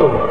Woo!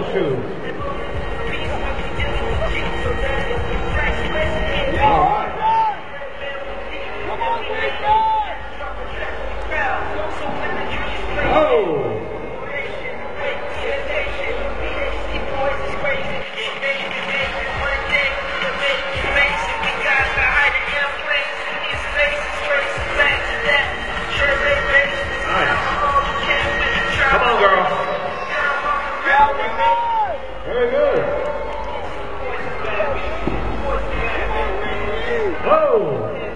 Oh, Whoa.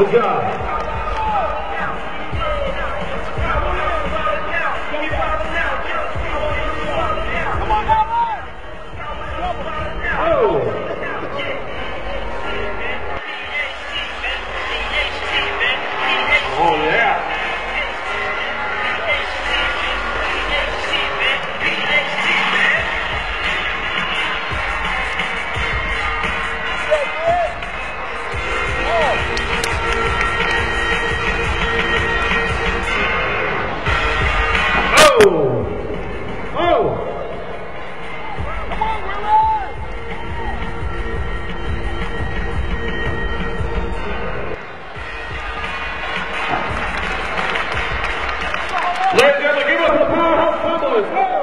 Good job. Let's.